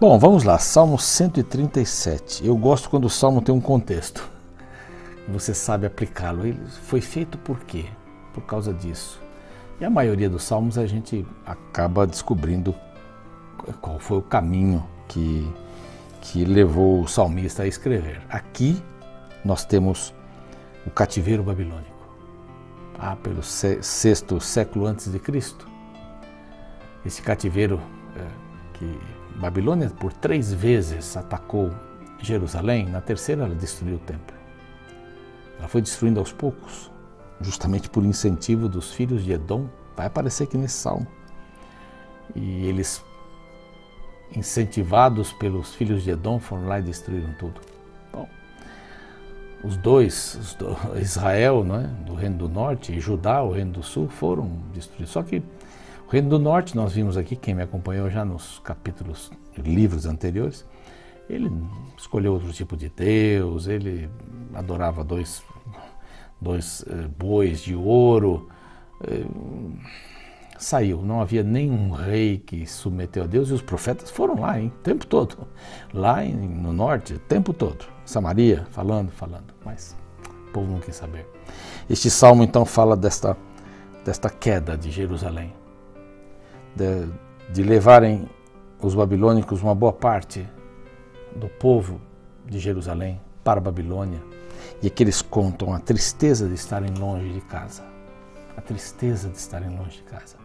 Bom, vamos lá, Salmo 137. Eu gosto quando o salmo tem um contexto. Você sabe aplicá-lo. Ele foi feito por quê? Por causa disso. E a maioria dos salmos a gente acaba descobrindo qual foi o caminho que, que levou o salmista a escrever. Aqui nós temos o cativeiro babilônico. Ah, pelo sexto século antes de Cristo. Esse cativeiro é, que Babilônia por três vezes atacou Jerusalém, na terceira ela destruiu o templo. Ela foi destruindo aos poucos, justamente por incentivo dos filhos de Edom. Vai aparecer aqui nesse salmo. E eles, incentivados pelos filhos de Edom, foram lá e destruíram tudo. Bom, os dois, os do, Israel, não é, do reino do norte, e Judá, o reino do sul, foram destruídos. Só que o Reino do Norte, nós vimos aqui, quem me acompanhou já nos capítulos, livros anteriores, ele escolheu outro tipo de Deus, ele adorava dois, dois eh, bois de ouro, eh, saiu, não havia nenhum rei que submeteu a Deus e os profetas foram lá, hein, o tempo todo, lá no norte, o tempo todo, Samaria, falando, falando, mas o povo não quis saber. Este salmo então fala desta, desta queda de Jerusalém de, de levarem os babilônicos uma boa parte do povo de Jerusalém para a Babilônia. E aqui eles contam a tristeza de estarem longe de casa. A tristeza de estarem longe de casa.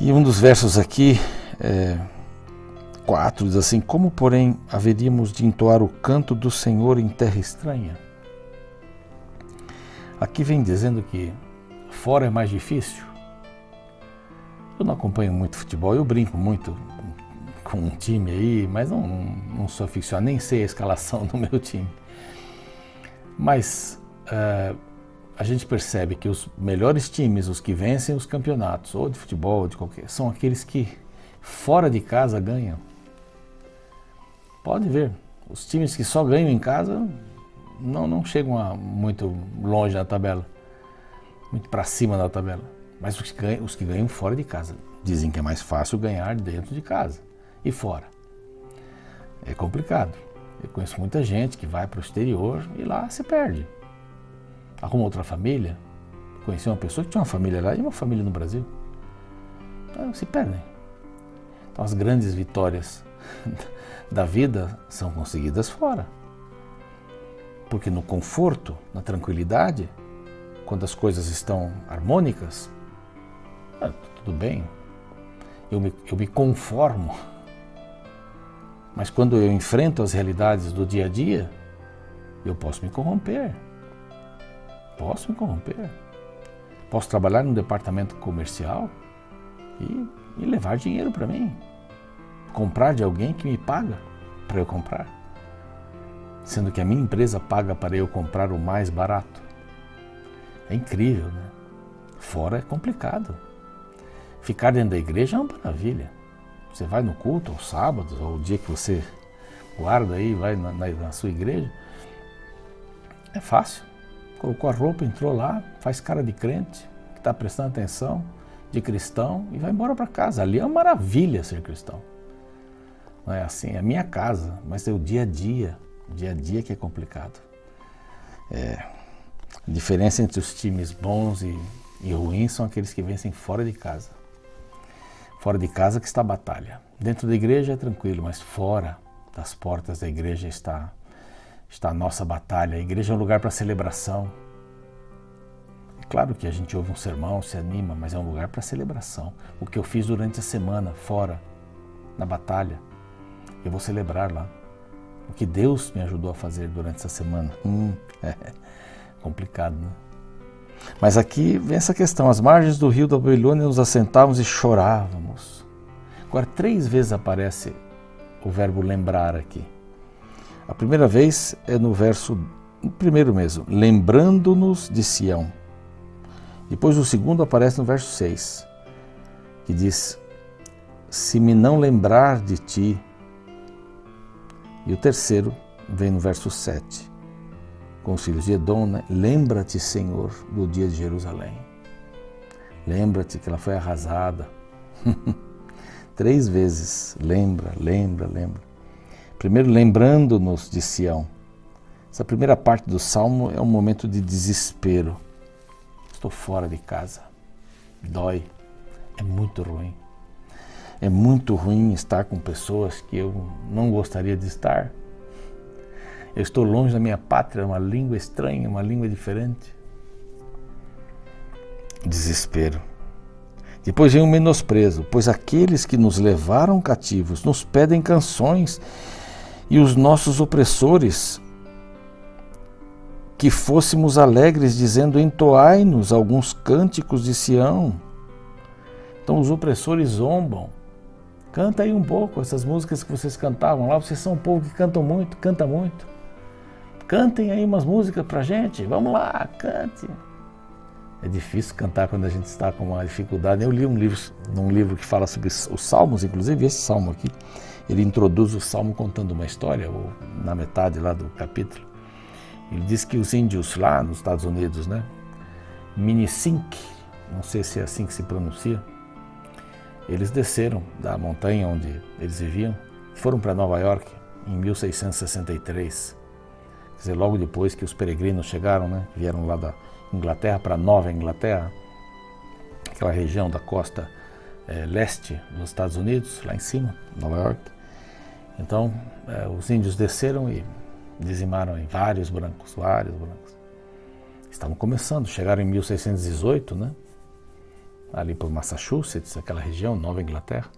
E um dos versos aqui, é, quatro, diz assim: Como, porém, haveríamos de entoar o canto do Senhor em terra estranha? Aqui vem dizendo que fora é mais difícil, eu não acompanho muito futebol, eu brinco muito com um time aí, mas não, não sou aficionado, nem sei a escalação do meu time. Mas uh, a gente percebe que os melhores times, os que vencem os campeonatos, ou de futebol, ou de qualquer, são aqueles que fora de casa ganham. Pode ver, os times que só ganham em casa não, não chegam a muito longe na tabela, muito para cima da tabela. Mas os que, ganham, os que ganham fora de casa dizem que é mais fácil ganhar dentro de casa e fora. É complicado. Eu conheço muita gente que vai para o exterior e lá se perde. Arruma outra família. Conheci uma pessoa que tinha uma família lá e uma família no Brasil. Então, se perdem. Então as grandes vitórias da vida são conseguidas fora. Porque no conforto, na tranquilidade, quando as coisas estão harmônicas, ah, tudo bem, eu me, eu me conformo. Mas quando eu enfrento as realidades do dia a dia, eu posso me corromper. Posso me corromper. Posso trabalhar num departamento comercial e, e levar dinheiro para mim. Comprar de alguém que me paga para eu comprar. Sendo que a minha empresa paga para eu comprar o mais barato. É incrível, né? Fora é complicado. Ficar dentro da igreja é uma maravilha. Você vai no culto, aos sábados, ou o dia que você guarda aí, vai na, na, na sua igreja. É fácil. Colocou a roupa, entrou lá, faz cara de crente, que está prestando atenção, de cristão, e vai embora para casa. Ali é uma maravilha ser cristão. Não é assim, é a minha casa, mas é o dia a dia, o dia a dia que é complicado. É, a diferença entre os times bons e, e ruins são aqueles que vencem fora de casa. Fora de casa que está a batalha. Dentro da igreja é tranquilo, mas fora das portas da igreja está, está a nossa batalha. A igreja é um lugar para celebração. É claro que a gente ouve um sermão, se anima, mas é um lugar para celebração. O que eu fiz durante a semana fora, na batalha, eu vou celebrar lá. O que Deus me ajudou a fazer durante essa semana. Hum, é complicado, né? Mas aqui vem essa questão: às margens do rio da Babilônia nos assentávamos e chorávamos. Agora, três vezes aparece o verbo lembrar aqui. A primeira vez é no verso primeiro mesmo, lembrando-nos de Sião. Depois o segundo aparece no verso 6, que diz: Se me não lembrar de ti. E o terceiro vem no verso 7, com os filhos de Edom, né? lembra-te, Senhor, do dia de Jerusalém. Lembra-te que ela foi arrasada. três vezes. Lembra, lembra, lembra. Primeiro, lembrando-nos de Sião. Essa primeira parte do salmo é um momento de desespero. Estou fora de casa. Dói. É muito ruim. É muito ruim estar com pessoas que eu não gostaria de estar. Eu estou longe da minha pátria, uma língua estranha, uma língua diferente. Desespero. Depois vem o menosprezo, pois aqueles que nos levaram cativos nos pedem canções e os nossos opressores que fôssemos alegres, dizendo: Entoai-nos alguns cânticos de Sião. Então os opressores zombam. Canta aí um pouco essas músicas que vocês cantavam lá. Vocês são um povo que cantam muito, canta muito. Cantem aí umas músicas pra gente. Vamos lá, cante. É difícil cantar quando a gente está com uma dificuldade. Eu li um livro, um livro que fala sobre os salmos, inclusive esse salmo aqui. Ele introduz o salmo contando uma história, ou na metade lá do capítulo. Ele diz que os índios lá nos Estados Unidos, né, Minisink, não sei se é assim que se pronuncia, eles desceram da montanha onde eles viviam, foram para Nova York em 1663. Quer dizer, logo depois que os peregrinos chegaram, né, vieram lá da Inglaterra para Nova Inglaterra, aquela região da costa é, leste dos Estados Unidos, lá em cima, Nova York. Então, é, os índios desceram e dizimaram em vários brancos, vários brancos. Estavam começando, chegaram em 1618, né? Ali por Massachusetts, aquela região, Nova Inglaterra.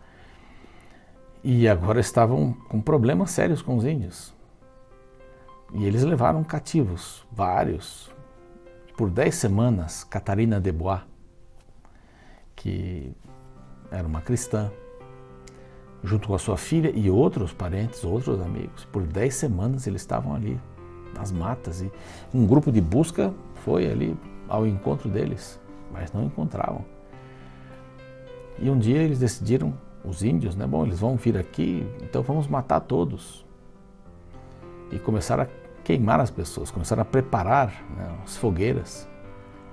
E agora estavam com problemas sérios com os índios. E eles levaram cativos, vários, por dez semanas, Catarina de Bois, que era uma cristã, junto com a sua filha e outros parentes, outros amigos. Por dez semanas eles estavam ali, nas matas, e um grupo de busca foi ali ao encontro deles, mas não encontravam. E um dia eles decidiram, os índios, né? Bom, eles vão vir aqui, então vamos matar todos. E começaram a queimar as pessoas, começaram a preparar né, as fogueiras.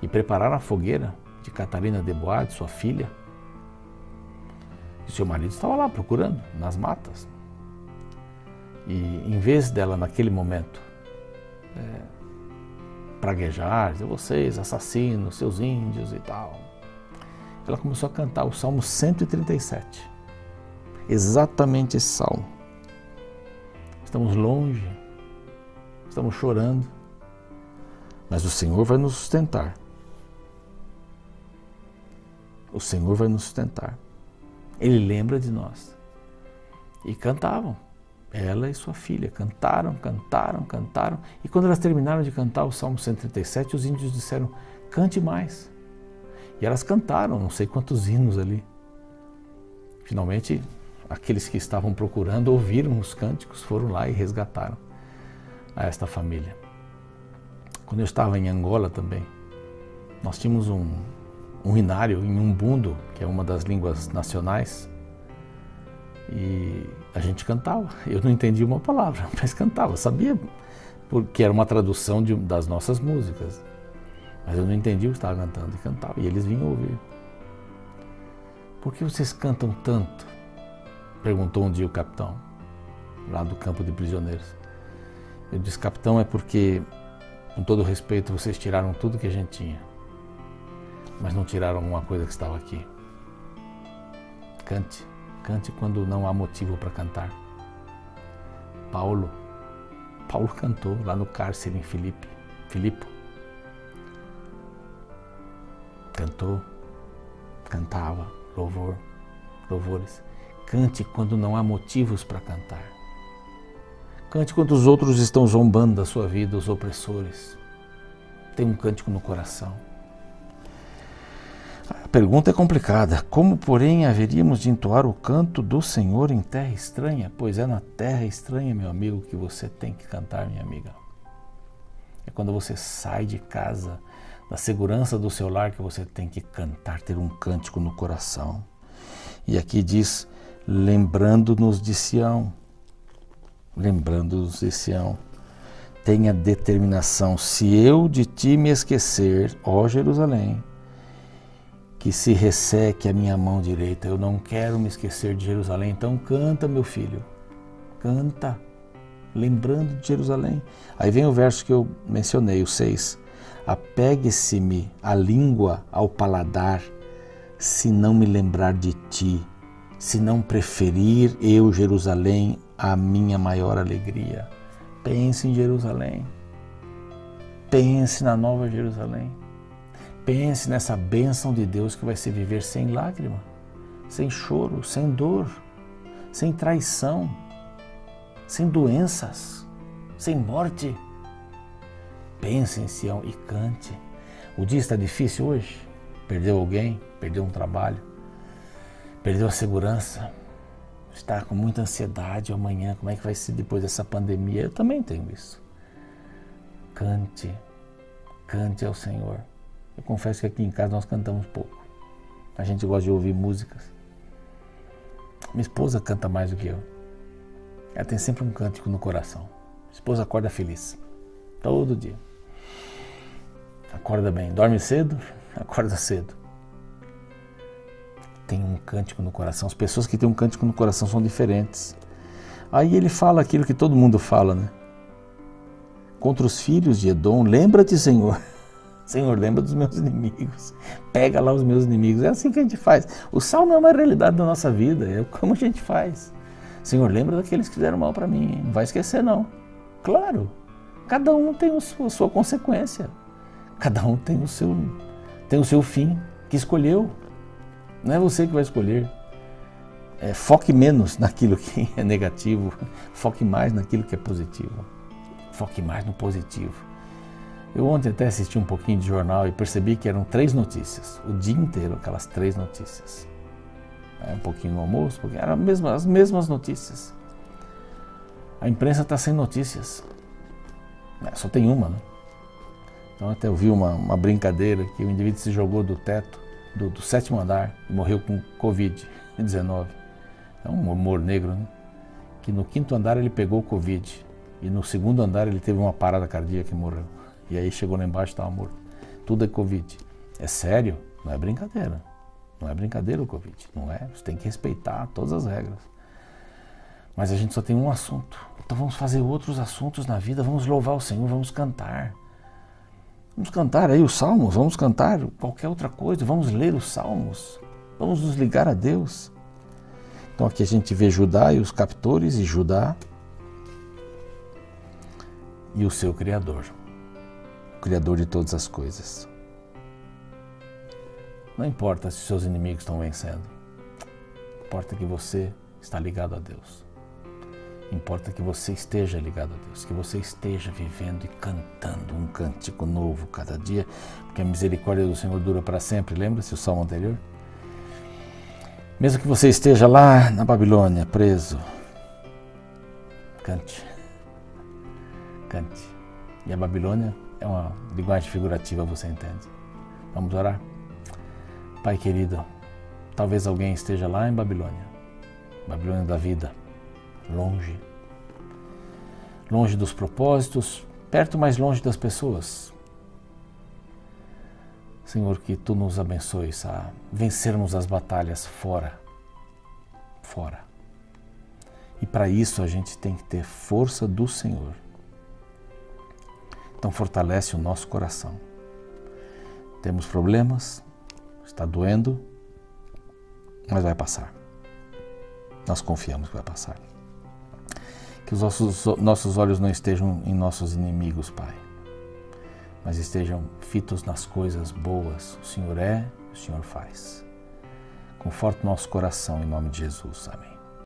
E prepararam a fogueira de Catarina de Bois, de sua filha. E seu marido estava lá procurando, nas matas. E em vez dela, naquele momento, é, praguejar, dizer vocês, assassinos, seus índios e tal, ela começou a cantar o Salmo 137. Exatamente esse salmo. Estamos longe, estamos chorando, mas o Senhor vai nos sustentar. O Senhor vai nos sustentar. Ele lembra de nós. E cantavam. Ela e sua filha cantaram, cantaram, cantaram. E quando elas terminaram de cantar o Salmo 137, os índios disseram: cante mais. E elas cantaram, não sei quantos hinos ali. Finalmente, aqueles que estavam procurando ouviram os cânticos, foram lá e resgataram a esta família. Quando eu estava em Angola também, nós tínhamos um, um inário em Umbundo, que é uma das línguas nacionais, e a gente cantava. Eu não entendia uma palavra, mas cantava, sabia porque era uma tradução de, das nossas músicas. Mas eu não entendia o que estava cantando e cantava. E eles vinham ouvir. Por que vocês cantam tanto? Perguntou um dia o capitão, lá do campo de prisioneiros. Eu disse, capitão, é porque, com todo respeito, vocês tiraram tudo que a gente tinha mas não tiraram alguma coisa que estava aqui. Cante, cante quando não há motivo para cantar. Paulo, Paulo cantou lá no cárcere em Filipe, Filipe. Cantou, cantava, louvor, louvores. Cante quando não há motivos para cantar. Cante quando os outros estão zombando da sua vida, os opressores. Tem um cântico no coração. A pergunta é complicada. Como, porém, haveríamos de entoar o canto do Senhor em terra estranha? Pois é na terra estranha, meu amigo, que você tem que cantar, minha amiga. É quando você sai de casa, da segurança do seu lar, que você tem que cantar, ter um cântico no coração. E aqui diz: lembrando-nos de Sião. Lembrando-nos de Sião. Tenha determinação. Se eu de ti me esquecer, ó Jerusalém, que se resseque a minha mão direita. Eu não quero me esquecer de Jerusalém. Então canta, meu filho. Canta. Lembrando de Jerusalém. Aí vem o verso que eu mencionei, o 6. Apegue-se-me a língua ao paladar, se não me lembrar de ti, se não preferir eu, Jerusalém, a minha maior alegria. Pense em Jerusalém. Pense na nova Jerusalém. Pense nessa bênção de Deus que vai se viver sem lágrima, sem choro, sem dor, sem traição, sem doenças, sem morte. Pense em Sião e cante. O dia está difícil hoje? Perdeu alguém? Perdeu um trabalho? Perdeu a segurança? Está com muita ansiedade amanhã? Como é que vai ser depois dessa pandemia? Eu também tenho isso. Cante, cante ao Senhor. Eu confesso que aqui em casa nós cantamos pouco. A gente gosta de ouvir músicas. Minha esposa canta mais do que eu. Ela tem sempre um cântico no coração. Minha esposa acorda feliz. Todo dia. Acorda bem. Dorme cedo, acorda cedo. Tem um cântico no coração. As pessoas que têm um cântico no coração são diferentes. Aí ele fala aquilo que todo mundo fala, né? Contra os filhos de Edom, lembra-te, Senhor Senhor, lembra dos meus inimigos. Pega lá os meus inimigos. É assim que a gente faz. O salmo é uma realidade da nossa vida. É como a gente faz. Senhor, lembra daqueles que fizeram mal para mim. Não vai esquecer, não. Claro. Cada um tem a sua, a sua consequência. Cada um tem o seu, tem o seu fim que escolheu. Não é você que vai escolher. É, foque menos naquilo que é negativo. Foque mais naquilo que é positivo. Foque mais no positivo. Eu ontem até assisti um pouquinho de jornal e percebi que eram três notícias, o dia inteiro, aquelas três notícias. É, um pouquinho no almoço, porque eram as mesmas notícias. A imprensa está sem notícias. É, só tem uma, né? Então até eu vi uma, uma brincadeira que o indivíduo se jogou do teto, do, do sétimo andar, e morreu com Covid-19. É um humor negro, né? Que no quinto andar ele pegou Covid e no segundo andar ele teve uma parada cardíaca e morreu. E aí chegou lá embaixo e estava morto. Tudo é Covid. É sério? Não é brincadeira. Não é brincadeira o Covid. Não é. Você tem que respeitar todas as regras. Mas a gente só tem um assunto. Então vamos fazer outros assuntos na vida. Vamos louvar o Senhor, vamos cantar. Vamos cantar aí os salmos, vamos cantar qualquer outra coisa, vamos ler os salmos, vamos nos ligar a Deus. Então aqui a gente vê Judá e os captores, e Judá e o seu Criador. Criador de todas as coisas. Não importa se seus inimigos estão vencendo. Importa que você está ligado a Deus. Importa que você esteja ligado a Deus, que você esteja vivendo e cantando um cântico novo cada dia, porque a misericórdia do Senhor dura para sempre. Lembra-se o salmo anterior? Mesmo que você esteja lá na Babilônia, preso, cante. Cante. E a Babilônia é uma linguagem figurativa, você entende. Vamos orar? Pai querido, talvez alguém esteja lá em Babilônia, Babilônia da vida, longe, longe dos propósitos, perto, mas longe das pessoas. Senhor, que tu nos abençoes a vencermos as batalhas fora, fora. E para isso a gente tem que ter força do Senhor então fortalece o nosso coração. Temos problemas, está doendo, mas vai passar. Nós confiamos que vai passar. Que os nossos, nossos olhos não estejam em nossos inimigos, Pai, mas estejam fitos nas coisas boas. O Senhor é, o Senhor faz. Conforte nosso coração em nome de Jesus. Amém.